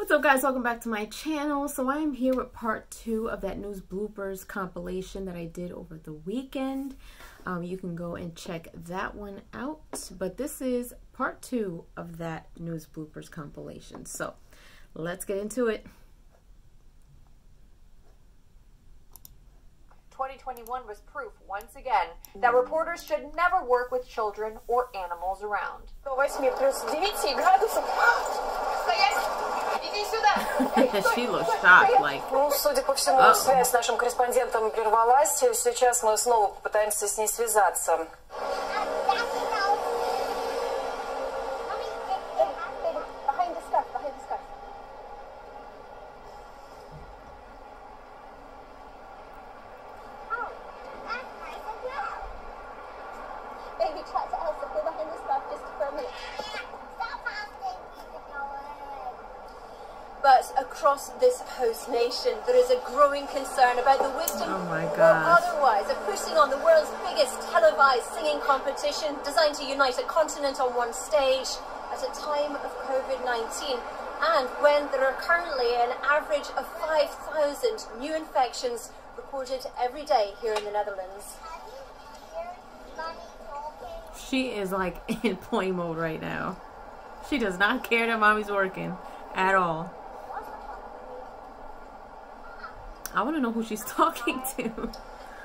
What's up guys, welcome back to my channel. So I am here with part two of that news bloopers compilation that I did over the weekend. Um, you can go and check that one out. But this is part two of that news bloopers compilation. So let's get into it. 2021 was proof once again that reporters should never work with children or animals around. 8 плюс 9 градусов. Иди сюда. she looks shocked, like, Ну, судя по всему, Uh-oh. связь с нашим корреспондентом прервалась. Сейчас мы снова попытаемся с ней связаться. Baby, chat to across this host nation, there is a growing concern about the wisdom Oh my or otherwise of putting on the world's biggest televised singing competition designed to unite a continent on one stage at a time of COVID 19. And when there are currently an average of 5,000 new infections recorded every day here in the Netherlands. she is like in play mode right now. She does not care that mommy's working at all. I want to know who she's talking to.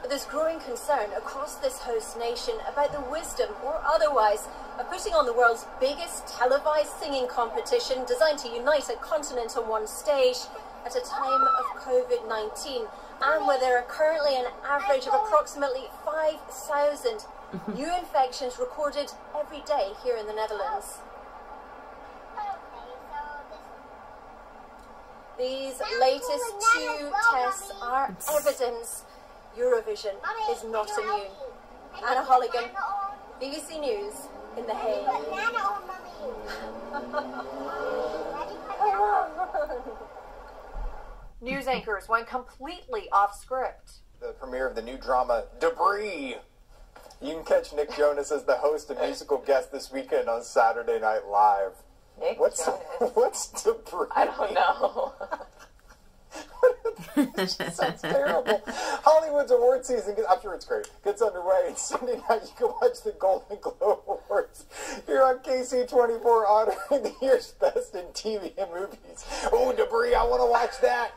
There's growing concern across this host nation about the wisdom or otherwise of putting on the world's biggest televised singing competition designed to unite a continent on one stage at a time of COVID 19, and where there are currently an average of approximately 5,000 new infections recorded every day here in the Netherlands. These latest two tests are evidence Eurovision is not immune. Anna Holligan, BBC News in The Hague. News anchors went completely off script. the premiere of the new drama Debris. You can catch Nick Jonas as the host and musical guest this weekend on Saturday Night Live. Nick What's Jonas. what's Debris? I don't know. Sounds terrible. Hollywood's award season, I'm sure it's great, gets underway. And Sunday night, you can watch the Golden Globe Awards here on KC24 honoring the year's best in TV and movies. Oh, Debris, I want to watch that.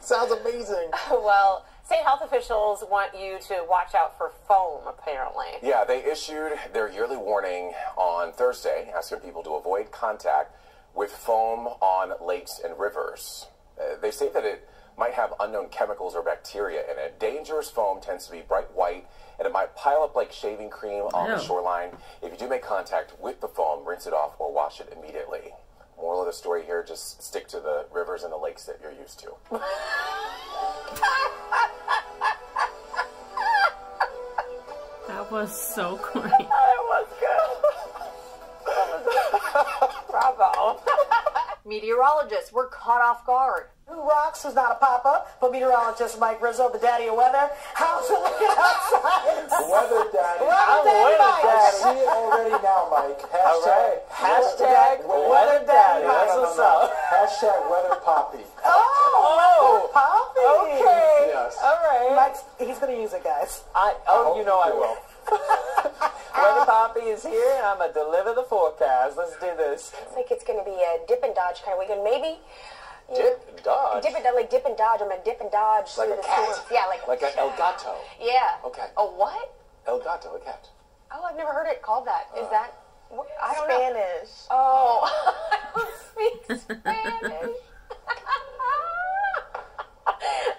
Sounds amazing. Well, state health officials want you to watch out for foam, apparently. Yeah, they issued their yearly warning on Thursday, asking people to avoid contact with foam on lakes and rivers. Uh, they say that it might have unknown chemicals or bacteria in it. Dangerous foam tends to be bright white, and it might pile up like shaving cream on the shoreline. If you do make contact with the foam, rinse it off or wash it immediately. Moral of the story here, just stick to the rivers and the lakes that you're used to. was so corny. That was good. Bravo. Meteorologists were caught off guard. Who Rocks is not a pop-up, but meteorologist Mike Rizzo, the daddy of weather. How's it looking outside? Weather Daddy. Weather Daddy Mike. I see it already now, Mike. Hashtag, Hashtag Weather Daddy. That's what's up. Hashtag Weather Poppy. Oh, Poppy. Okay. Yes. All right. Mike's, he's going to use it, guys. I, oh, you know I will. Weather Poppy is here, and I'm going to deliver the forecast. Let's do this. I think it's going to be a dip and dodge kind of weekend. Maybe Dip and dodge. dip and like dip and dodge. I'm gonna dip and dodge Like through a the cat. Yeah, like Like a El Gato. yeah. Okay. A what? El Gato, a cat. Oh, I've never heard it called that. Is uh, that? wh- I don't know. Spanish. Oh, I don't speak Spanish.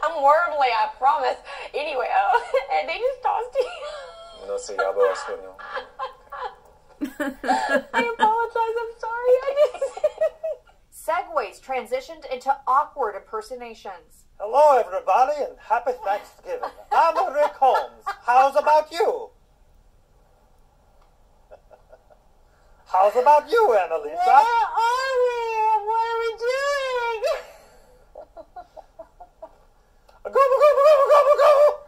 I'm worldly, I promise. Anyway, oh, and they just tossed you. No se habla español. I apologize. I'm sorry. I just. Segways transitioned into awkward impersonations. Hello, everybody, and happy Thanksgiving. I'm Rick Holmes. How's about you? How's about you, Annalisa? Where are we? What are we doing? go, go, go, go, go, go, go!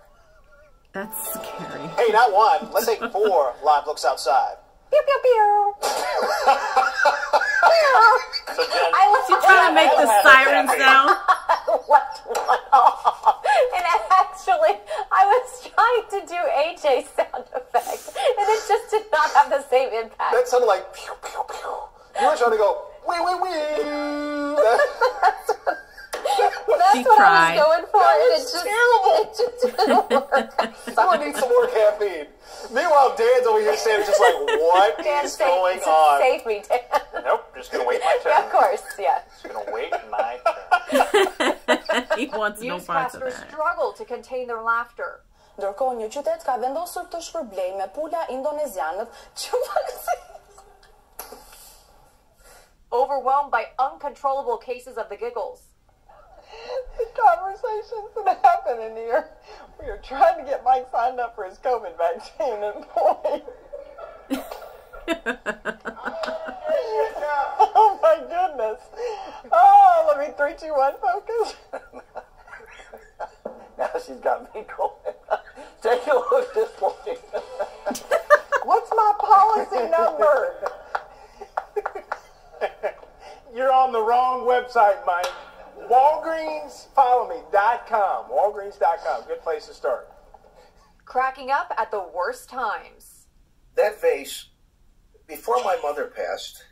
That's scary. Hey, not one. Let's take four live looks outside. Pew pew pew. To make the siren sound. left one off. And actually, I was trying to do AJ sound effect, and it just did not have the same impact. That sounded like pew, pew, pew. You were trying to go, wee, wee, wee. That- That's She what tried. I was going for, and it just, terrible. it just didn't work. Someone needs some more caffeine. Meanwhile, Dan's over here standing just like, what is Dan, save, going on? save me, Dan. Nope, just gonna wait my turn. Yeah, of course, yeah. Just gonna wait my turn. he wants no parts of Newscasters that. struggle to contain their laughter. Ndërkohë një qytet ka vendosur të shpërblej me pula indonezianët që Overwhelmed by uncontrollable cases of the giggles. The conversations that happen in here. We are trying to get Mike signed up for his COVID vaccine, and boy. Oh my goodness. Oh, let me three, two, one, focus. now she's got me going. Take a look at this way. What's my policy number? You're on the wrong website, Mike. Walgreens, follow me, dot com. Walgreens.com. Good place to start. Cracking up at the worst times. That vase, before my mother passed.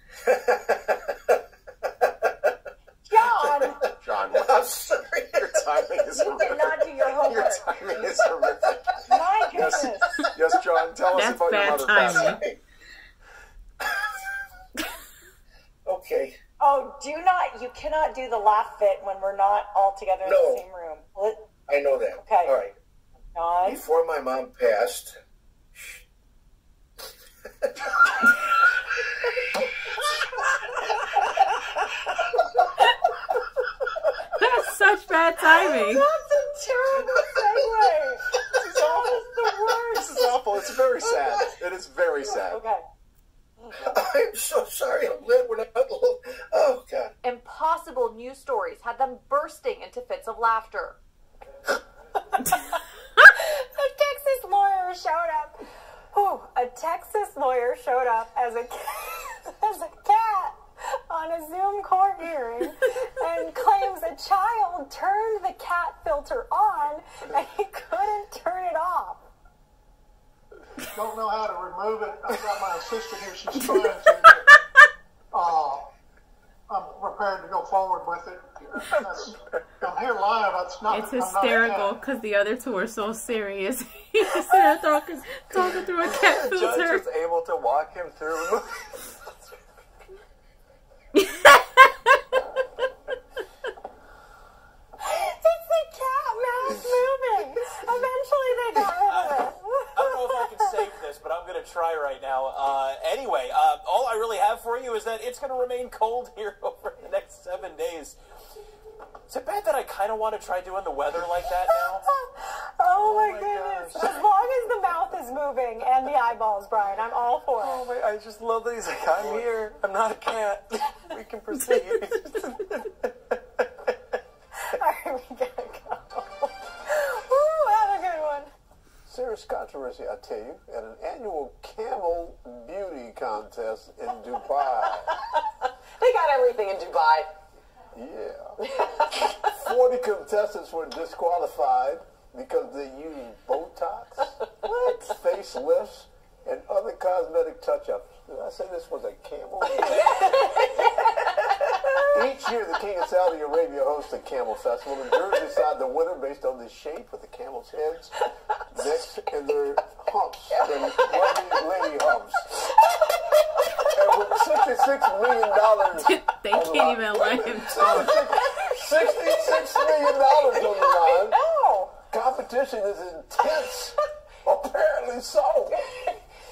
John, John, I'm sorry. your timing is you did horrific. not do your homework. Your timing is horrific. My Yes, goodness. yes, yes John. Tell us That's about your bad mother timing. passing. Okay. Oh, do not, you cannot do the laugh fit when we're not all together in No. the same room. Let- I know that. Okay. All right. John? Before my mom passed, That's such bad timing. Oh, that's a terrible segue. This is awful. This is awful. It's very oh, sad. It is very sad. Okay. I'm so sorry. I'm glad we're not. Oh God. Impossible news stories had them bursting into fits of laughter. A Texas lawyer showed up. Whew, a Texas lawyer showed up as a as a cat on a Zoom court hearing and claims a child turned the cat filter on and he couldn't turn it off. don't know how to remove it. I've got my assistant here. She's trying to. Uh, I'm prepared to go forward with it. That's, I'm here live. It's not. It's I'm not hysterical because the other two are so serious. He's just talking, talking through a cat The judge was able to walk him through. It's the cat mouth moving. Eventually they got rid of it. I don't know if I can save this, but I'm going to try right now. Uh, anyway, uh, all I really have for you is that it's going to remain cold here over the next seven days. Is it bad that I kind of want to try doing the weather like that now? Oh my, goodness. As long as the mouth is moving and the eyeballs, Brian, I'm all for it. Oh my! I just love that he's like, I'm here. I'm not a cat. We can proceed. Alright, we gotta Serious controversy, I tell you, at an annual camel beauty contest in Dubai. They got everything in Dubai. Yeah. 40 contestants were disqualified because they used Botox, facelifts, and other cosmetic touch-ups. Did I say this was a camel? Each year, the King of Saudi Arabia hosts a camel festival. The jurors decide the winner based on the shape of the camel's heads, necks, and their humps, their lovely lady humps. And with $66 million they can't even let him talk. Sixty-six million dollars on the line. Competition is intense. Apparently so.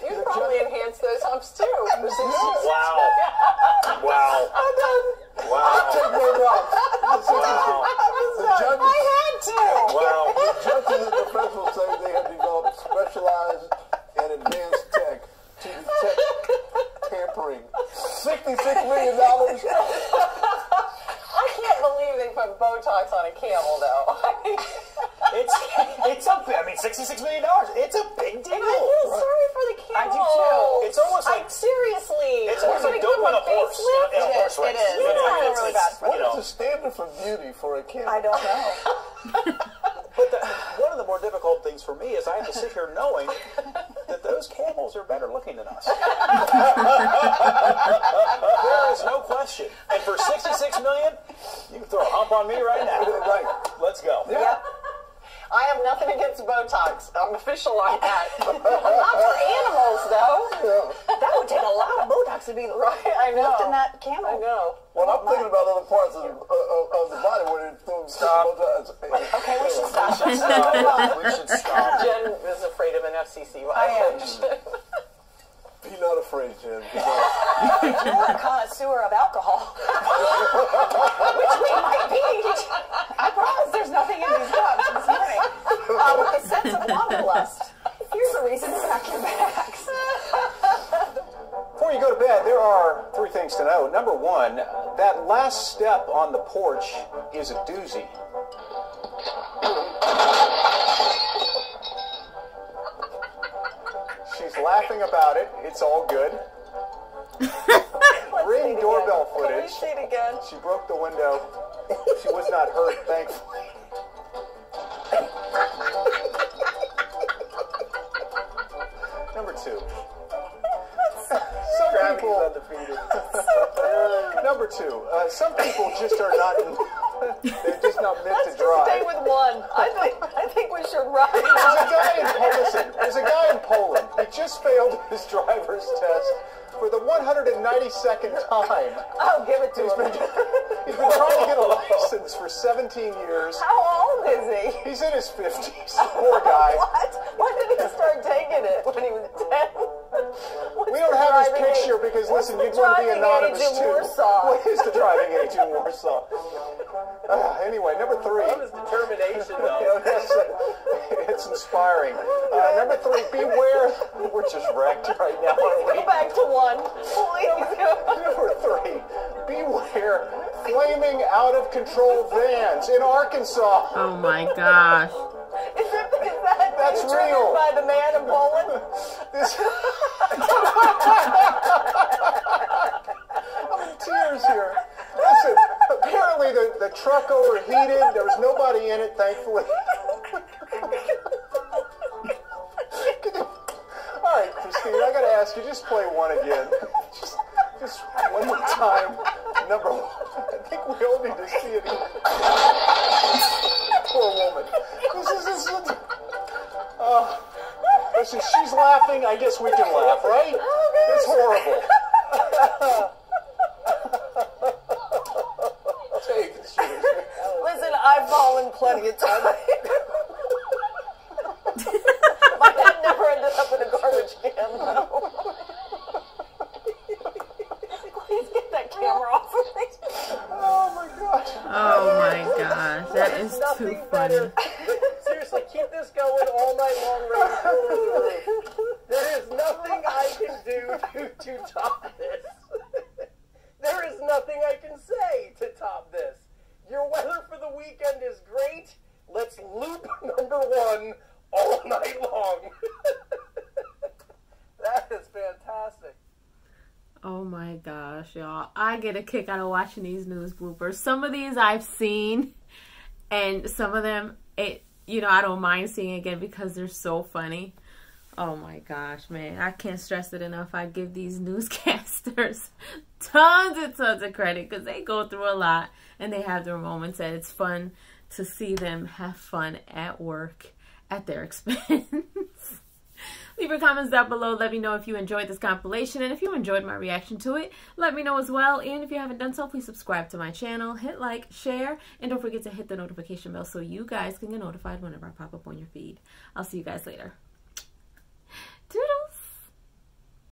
You can probably enhance those humps too. Wow. Wow. I'm done. I take no notes. Wow. The judges, I had to. Wow. the judges and professionals say they have developed specialized and advanced tech to detect tampering. Sixty-six million dollars. I can't believe they put Botox on a camel though. It's it's a I mean sixty six million dollars. It's a big deal. And I feel sorry for the camel. I do too. It's almost like like seriously. It's almost like They're gonna doping a give him horse facelift? in a horse race. It is. You know, I feel it's- really it's- bad for you them. know. What's the standard for beauty for a camel? I don't know. But the, one of the more difficult things for me is I have to sit here knowing that those camels are better looking than us. there is no question. And for sixty-six million, you can throw a hump on me right now. Right. Let's go. Yep. I have nothing against Botox. I'm official on that. Not for animals, though. That would take a lot of Botox to be right. I know. Lifting that camel. I know. Well, I'm thinking about other parts of, of, of the body where they throw Stop. Okay, we should stop. We should stop. We should stop. Jen is afraid of an FCC I am. Be not afraid, Jen. Be not You're a connoisseur of alcohol. Which we might be. I promise there's nothing in these things to know. Number one, uh, that last step on the porch is a doozy. She's laughing about it. It's all good. Ring doorbell we footage. again? She broke the window. She was not hurt, thankfully. Time. I'll give it to He's him. been, he's been trying to get a license for 17 years. How old is he? He's in his 50s. Poor guy. What? When did he start taking it? When he was 10? We don't have his picture because, listen, you'd want to be anonymous in too. Warsaw? What is the driving age in Warsaw? Uh, anyway, number three. That was determination, though. Yes, it's inspiring. Uh, number three, beware. We're just wrecked right now, aren't we? Go back to one. Flaming out of control vans in Arkansas. Oh my gosh. Is, it, is that That's being real. by the man in Poland? This. I'm in tears here. Listen, apparently the, the truck overheated. There was nobody in it, thankfully. All right, Christine, I gotta ask you, just play one again. Just, just one more time. Number one. We all need to see it. Poor woman. This is this is. Uh, listen, she's laughing. I guess we can laugh, right? It's horrible. Take it seriously. Listen, I've fallen plenty of times. My head never ended up in a garbage can, though. Please get that camera off of me. Oh my gosh. That is too funny. Seriously, keep this going all night long. There is nothing I can do to, to top this. there is nothing I can say to top this. Your weather for the weekend is great. Let's loop number one all night long. that is fantastic. Oh my gosh, y'all. I get a kick out of watching these news bloopers. Some of these I've seen and some of them it you know, I don't mind seeing again because they're so funny. Oh my gosh, man. I can't stress it enough. I give these newscasters tons and tons of credit because they go through a lot and they have their moments and it's fun to see them have fun at work at their expense. Leave your comments down below. Let me know if you enjoyed this compilation and if you enjoyed my reaction to it. Let me know as well. And if you haven't done so, please subscribe to my channel, hit like, share, and don't forget to hit the notification bell so you guys can get notified whenever I pop up on your feed. I'll see you guys later. Toodles!